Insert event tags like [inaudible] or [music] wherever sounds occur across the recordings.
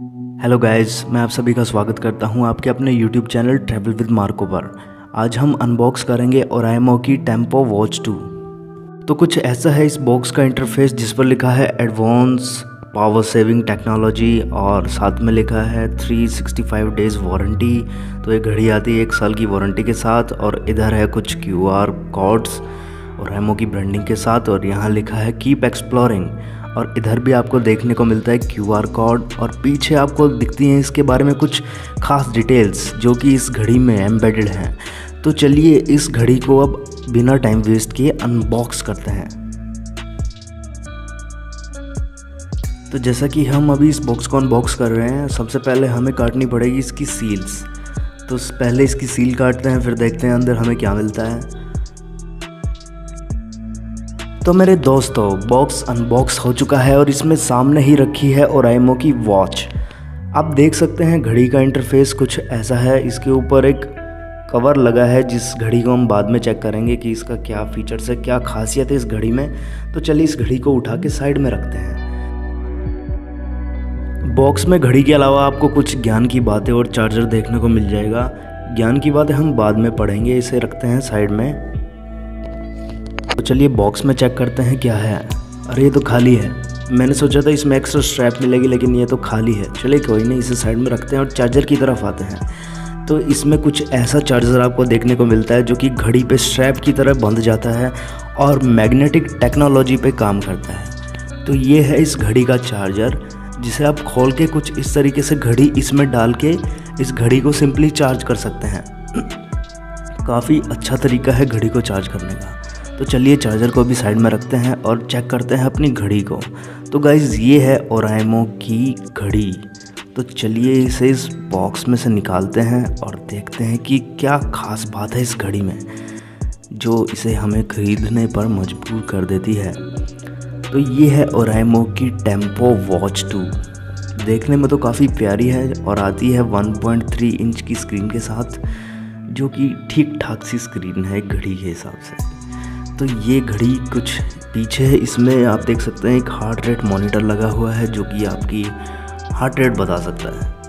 Hello guys मैं आप सभी का स्वागत करता हूँ आपके अपने YouTube channel travel with Marco पर। आज हम अनबॉक्स करेंगे और की टेंपो वॉच 2 तो कुछ ऐसा है इस बॉक्स का इंटरफेस जिस पर लिखा है एडवांस पावर सेविंग टेक्नोलॉजी और साथ में लिखा है 365 डेज़ वारंटी तो ये घड़ी आती है एक साल की वारंटी के साथ और इधर है कुछ क्यू आर कोड्स और एमओ की ब्रांडिंग के साथ और यहाँ लिखा है कीप एक्सप्लोरिंग और इधर भी आपको देखने को मिलता है क्यू आर कोड और पीछे आपको दिखती हैं इसके बारे में कुछ खास डिटेल्स जो कि इस घड़ी में एम्बेडेड हैं। तो चलिए इस घड़ी को अब बिना टाइम वेस्ट किए अनबॉक्स करते हैं। तो जैसा कि हम अभी इस बॉक्स को अनबॉक्स कर रहे हैं, सबसे पहले हमें काटनी पड़ेगी इसकी सील्स। तो पहले इसकी सील काटते हैं, फिर देखते हैं अंदर हमें क्या मिलता है। तो मेरे दोस्तों बॉक्स अनबॉक्स हो चुका है और इसमें सामने ही रखी है और की वॉच आप देख सकते हैं घड़ी का इंटरफेस कुछ ऐसा है, इसके ऊपर एक कवर लगा है, जिस घड़ी को हम बाद में चेक करेंगे कि इसका क्या फीचर्स है, क्या खासियत है इस घड़ी में। तो चलिए इस घड़ी को उठा के साइड में रखते हैं। बॉक्स में घड़ी के अलावा आपको कुछ ज्ञान की बातें और चार्जर देखने को मिल जाएगा। ज्ञान की बातें हम बाद में पढ़ेंगे, इसे रखते हैं साइड में। तो चलिए बॉक्स में चेक करते हैं क्या है। अरे, ये तो खाली है। मैंने सोचा था इसमें एक्स्ट्रा स्ट्रैप मिलेगी, लेकिन ये तो खाली है। चलिए, कोई नहीं, इसे साइड में रखते हैं और चार्जर की तरफ़ आते हैं। तो इसमें कुछ ऐसा चार्जर आपको देखने को मिलता है जो कि घड़ी पे स्ट्रैप की तरह बंध जाता है और मैग्नेटिक टेक्नोलॉजी पे काम करता है। तो ये है इस घड़ी का चार्जर जिसे आप खोल के कुछ इस तरीके से घड़ी इसमें डाल के इस घड़ी को सिंपली चार्ज कर सकते हैं। [clears throat] काफ़ी अच्छा तरीका है घड़ी को चार्ज करने का। तो चलिए चार्जर को भी साइड में रखते हैं और चेक करते हैं अपनी घड़ी को। तो गाइज़ ये है ओराइमो की घड़ी। तो चलिए इसे इस बॉक्स में से निकालते हैं और देखते हैं कि क्या ख़ास बात है इस घड़ी में, जो इसे हमें ख़रीदने पर मजबूर कर देती है। तो ये है ओराइमो की टेंपो वॉच टू देखने में तो काफ़ी प्यारी है और आती है 1.3 इंच की स्क्रीन के साथ, जो कि ठीक ठाक सी स्क्रीन है घड़ी के हिसाब से। तो ये घड़ी कुछ पीछे है। इसमें आप देख सकते हैं, एक हार्ट रेट मॉनिटर लगा हुआ है, जो कि आपकी हार्ट रेट बता सकता है।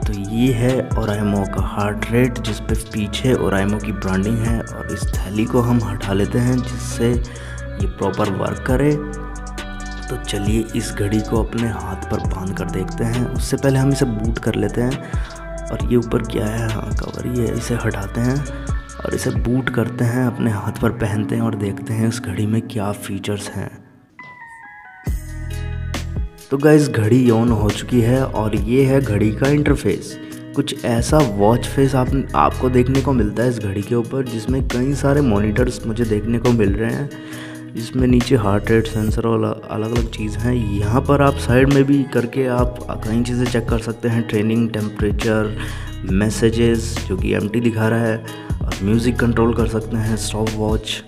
तो ये है ओराइमो का हार्ट रेट जिस पे पीछे ओराइमो की ब्रांडिंग है, और इस थैली को हम हटा लेते हैं, जिससे ये प्रॉपर वर्क करे। तो चलिए इस घड़ी को अपने हाथ पर बाँध कर देखते हैं। उससे पहले हम इसे बूट कर लेते हैं, और ये ऊपर क्या है? हाँ कवर ये इसे हटाते हैं। और इसे बूट करते हैं, अपने हाथ पर पहनते हैं और देखते हैं इस घड़ी में क्या फीचर्स हैं। तो गाइस घड़ी ऑन हो चुकी है और ये है घड़ी का इंटरफेस कुछ ऐसा वॉच फेस आप, आपको देखने को मिलता है इस घड़ी के ऊपर, जिसमें कई सारे मॉनिटर्स मुझे देखने को मिल रहे हैं। जिसमें नीचे हार्ट रेट सेंसर और अलग अलग चीज़ हैं। यहाँ पर आप साइड में भी करके आप कई चीज़ें चेक कर सकते हैं। ट्रेनिंग टेम्परेचर मैसेजेस जो कि एमटी दिखा रहा है। और म्यूज़िक कंट्रोल कर सकते हैं स्टॉप वॉच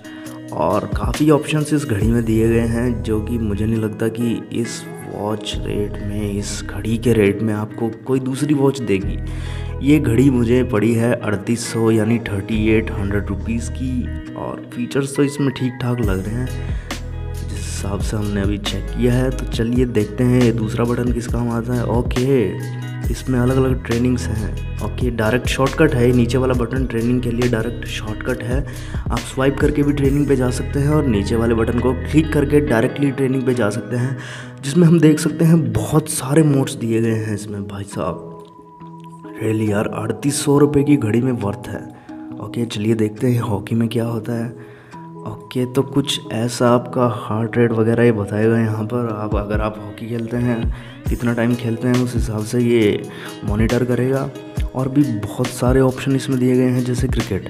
और काफ़ी ऑप्शंस इस घड़ी में दिए गए हैं, जो कि मुझे नहीं लगता कि इस वॉच रेट में, इस घड़ी के रेट में आपको कोई दूसरी वॉच देगी। ये घड़ी मुझे पड़ी है अड़तीस सौ, यानी थर्टी एट हंड्रेड रुपीज़ की, और फीचर्स तो इसमें ठीक ठाक लग रहे हैं। जिस हिसाब से हमने अभी चेक किया है तो चलिए देखते हैं ये दूसरा बटन किस काम आता है। ओके इसमें अलग अलग ट्रेनिंग्स हैं ओके डायरेक्ट शॉर्टकट है नीचे वाला बटन ट्रेनिंग के लिए डायरेक्ट शॉर्टकट है। आप स्वाइप करके भी ट्रेनिंग पे जा सकते हैं और नीचे वाले बटन को क्लिक करके डायरेक्टली ट्रेनिंग पे जा सकते हैं, जिसमें हम देख सकते हैं बहुत सारे मोड्स दिए गए हैं इसमें, भाई साहब। रेली यार, अड़तीस सौ रुपये की घड़ी में वर्थ है। ओके चलिए देखते हैं हॉकी में क्या होता है। ओके तो कुछ ऐसा आपका हार्ट रेट वगैरह ये बताएगा यहाँ पर। आप अगर आप हॉकी खेलते हैं, कितना टाइम खेलते हैं, उस हिसाब से ये मॉनिटर करेगा। और भी बहुत सारे ऑप्शन इसमें दिए गए हैं, जैसे क्रिकेट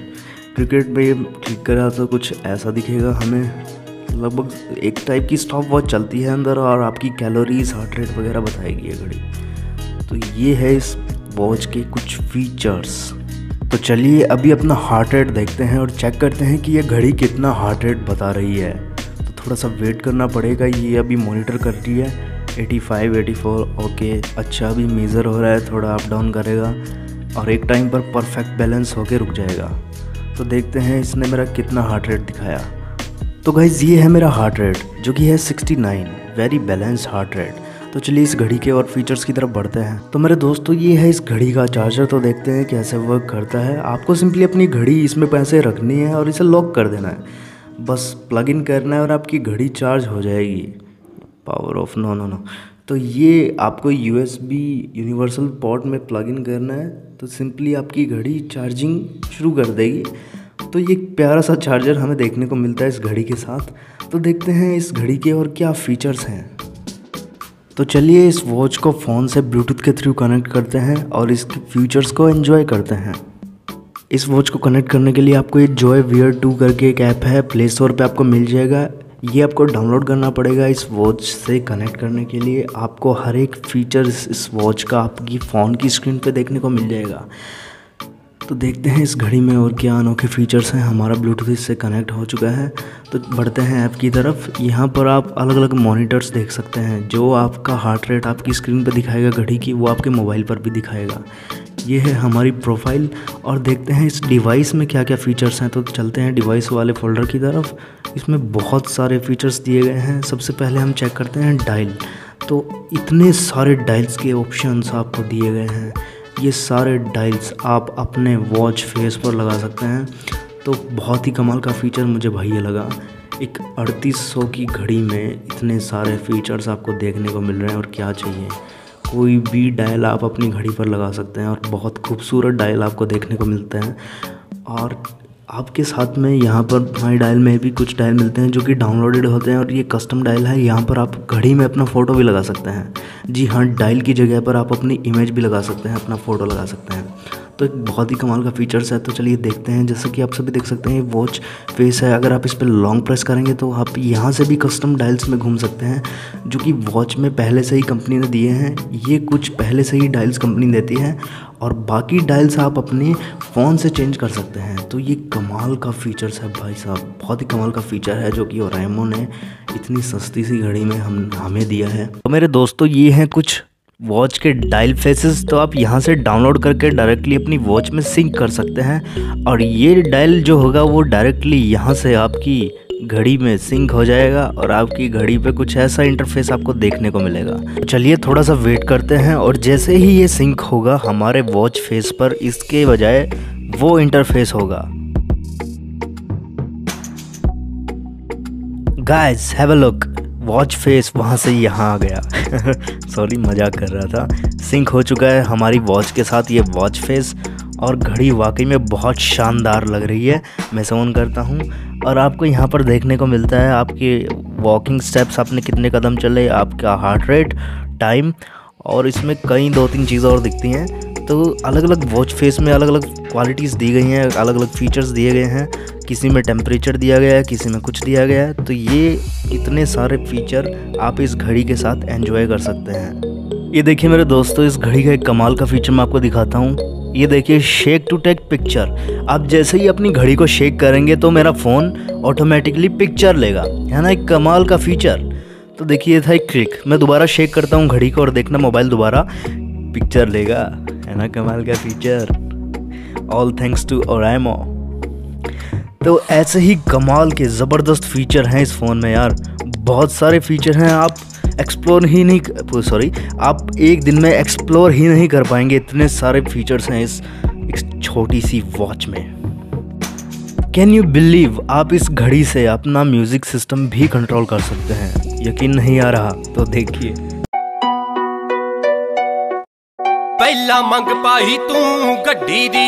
क्रिकेट में ये क्लिक करा तो कुछ ऐसा दिखेगा हमें। लगभग एक टाइप की स्टॉप वॉच चलती है अंदर और आपकी कैलोरीज हार्ट रेट वगैरह बताएगी ये घड़ी। तो ये है इस वॉच के कुछ फीचर्स तो चलिए अभी अपना हार्ट रेट देखते हैं और चेक करते हैं कि ये घड़ी कितना हार्ट रेट बता रही है। तो थोड़ा सा वेट करना पड़ेगा ये अभी मॉनिटर कर रही है। 85, 84 ओके अच्छा अभी मेज़र हो रहा है थोड़ा अप डाउन करेगा और एक टाइम पर परफेक्ट बैलेंस होके रुक जाएगा। तो देखते हैं इसने मेरा कितना हार्ट रेट दिखाया। तो गाइज़ ये है मेरा हार्ट रेट जो कि है 69 वेरी बैलेंस हार्ट रेट तो चलिए इस घड़ी के और फीचर्स की तरफ़ बढ़ते हैं। तो मेरे दोस्तों, ये है इस घड़ी का चार्जर तो देखते हैं कैसे वर्क करता है। आपको सिंपली अपनी घड़ी, इसमें पैसे रखनी है और इसे लॉक कर देना है। बस प्लग इन करना है और आपकी घड़ी चार्ज हो जाएगी। Power off no no no तो ये आपको यूएसबी यूनिवर्सल पोर्ट में प्लग इन करना है। तो सिंपली आपकी घड़ी चार्जिंग शुरू कर देगी। तो ये प्यारा सा चार्जर हमें देखने को मिलता है इस घड़ी के साथ। तो देखते हैं इस घड़ी के और क्या फ़ीचर्स हैं। तो चलिए इस वॉच को फ़ोन से ब्लूटूथ के थ्रू कनेक्ट करते हैं और इसके फीचर्स को एंजॉय करते हैं। इस वॉच को कनेक्ट करने के लिए आपको ये जॉय वियर टू करके एक ऐप है प्ले स्टोर पर आपको मिल जाएगा। ये आपको डाउनलोड करना पड़ेगा इस वॉच से कनेक्ट करने के लिए। आपको हर एक फीचर्स इस वॉच का, आपकी फ़ोन की स्क्रीन पे देखने को मिल जाएगा। तो देखते हैं इस घड़ी में और क्या अनोखे फीचर्स हैं। हमारा ब्लूटूथ इससे कनेक्ट हो चुका है। तो बढ़ते हैं ऐप की तरफ़। यहाँ पर आप अलग अलग मॉनिटर्स देख सकते हैं। जो आपका हार्ट रेट आपकी स्क्रीन पर दिखाएगा, घड़ी की, वो आपके मोबाइल पर भी दिखाएगा। ये है हमारी प्रोफ़ाइल और देखते हैं इस डिवाइस में क्या क्या फ़ीचर्स हैं। तो चलते हैं डिवाइस वाले फोल्डर की तरफ़। इसमें बहुत सारे फीचर्स दिए गए हैं। सबसे पहले हम चेक करते हैं डायल तो इतने सारे डायल्स के ऑप्शंस आपको दिए गए हैं। ये सारे डाइल्स आप अपने वॉच फेस पर लगा सकते हैं। तो बहुत ही कमाल का फ़ीचर मुझे भैया लगा। एक अड़तीस सौ की घड़ी में इतने सारे फीचर्स आपको देखने को मिल रहे हैं और क्या चाहिए। कोई भी डायल आप अपनी घड़ी पर लगा सकते हैं और बहुत खूबसूरत डायल आपको देखने को मिलते हैं। और आपके साथ में यहाँ पर माई डायल में भी कुछ डायल मिलते हैं जो कि डाउनलोडेड होते हैं और ये कस्टम डायल है। यहाँ पर आप घड़ी में अपना फ़ोटो भी लगा सकते हैं। जी हाँ डायल की जगह पर आप अपनी इमेज भी लगा सकते हैं, अपना फ़ोटो लगा सकते हैं। तो एक बहुत ही कमाल का फीचर्स है तो चलिए देखते हैं। जैसे कि आप सभी देख सकते हैं, ये वॉच फेस है। अगर आप इस पर लॉन्ग प्रेस करेंगे तो आप यहाँ से भी कस्टम डायल्स में घूम सकते हैं, जो कि वॉच में पहले से ही कंपनी ने दिए हैं। ये कुछ पहले से ही डायल्स कंपनी देती है, और बाकी डायल्स आप अपने फ़ोन से चेंज कर सकते हैं। तो ये कमाल का फ़ीचर्स है भाई साहब, बहुत ही कमाल का फ़ीचर है, जो कि ओराइमो ने इतनी सस्ती सी घड़ी में हम, हमें दिया है। तो मेरे दोस्तों, ये हैं कुछ वॉच के डायल फेसेस तो आप यहाँ से डाउनलोड करके डायरेक्टली अपनी वॉच में सिंक कर सकते हैं। और ये डायल जो होगा वो डायरेक्टली यहाँ से आपकी घड़ी में सिंक हो जाएगा और आपकी घड़ी पे कुछ ऐसा इंटरफेस आपको देखने को मिलेगा। चलिए थोड़ा सा वेट करते हैं और जैसे ही ये सिंक होगा, हमारे वॉच फेस पर इसके बजाय वो इंटरफेस होगा। Guys have a look watch face वहाँ से यहाँ आ गया। [laughs] सॉरी मज़ाक कर रहा था। सिंक हो चुका है हमारी वॉच के साथ ये वॉच फेस और घड़ी वाकई में बहुत शानदार लग रही है। मैं सोन करता हूँ, और आपको यहाँ पर देखने को मिलता है आपके वॉकिंग स्टेप्स आपने कितने कदम चले, आपका हार्ट रेट टाइम और इसमें कई दो तीन चीज़ें और दिखती हैं। तो अलग अलग वॉच फेस में अलग अलग क्वालिटीज़ दी गई हैं अलग अलग फीचर्स दिए गए हैं। किसी में टेम्परेचर दिया गया है, किसी में कुछ दिया गया है। तो ये इतने सारे फीचर आप इस घड़ी के साथ एंजॉय कर सकते हैं। ये देखिए मेरे दोस्तों, इस घड़ी का एक कमाल का फीचर मैं आपको दिखाता हूँ। ये देखिए शेक टू टेक पिक्चर आप जैसे ही अपनी घड़ी को शेक करेंगे तो मेरा फ़ोन ऑटोमेटिकली पिक्चर लेगा। है ना, एक कमाल का फीचर तो देखिए था एक क्लिक मैं दोबारा शेक करता हूँ घड़ी को और देखना मोबाइल दोबारा पिक्चर लेगा। है ना, कमाल का feature all thanks to Oraimo तो ऐसे ही कमाल के ज़बरदस्त फीचर हैं इस फ़ोन में यार. बहुत सारे फीचर हैं, आप एक्सप्लोर ही नहीं सॉरी आप एक दिन में एक्सप्लोर ही नहीं कर पाएँगे इतने सारे फीचर्स हैं इस एक छोटी सी वॉच में. कैन यू बिलीव आप इस घड़ी से अपना म्यूज़िक सिस्टम भी कंट्रोल कर सकते हैं? यकीन नहीं आ रहा तो देखिए. ਪਹਿਲਾਂ ਮੰਗ ਪਾਈ ਤੂੰ ਗੱਡੀ ਦੀ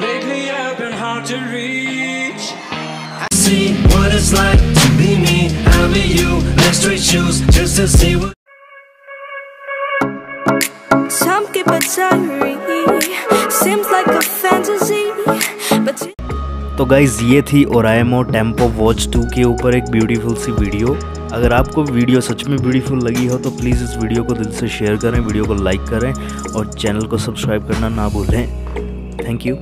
Lately I've been hard to reach. I see what it's like to be me, I'll be you. Let's trade shoes just to see what. Some keep it diary. Seems like a fantasy, but. तो guys ये थी Oraimo tempo watch 2 के ऊपर एक beautiful सी video अगर आपको video सच में beautiful लगी हो तो प्लीज़ इस वीडियो को दिल से शेयर करें वीडियो को लाइक करें और चैनल को सब्सक्राइब करना ना भूलें। Thank you